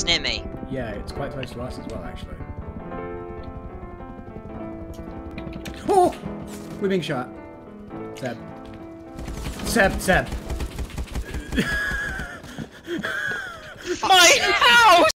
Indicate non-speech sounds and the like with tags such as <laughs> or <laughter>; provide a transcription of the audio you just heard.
It's near me. Yeah, it's quite close to us as well, actually. Oh! We're being shot. Seb. Seb, Seb. <laughs> My house!